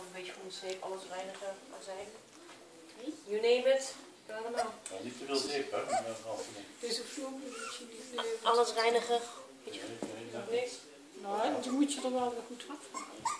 of een beetje groene zeep, alles reinigen, azijn. You name it, doe allemaal. Ja, niet te veel zeep, hè? maar dan het. Deze vloer moet je niet... Eh, alles reinigen, beetje Nee, nee, nee. dan moet je er wel goed afhalen.